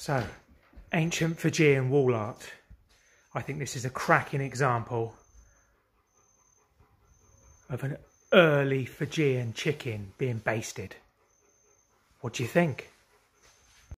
So, ancient Fijian wall art. I think this is a cracking example of an early Fijian chicken being basted. What do you think?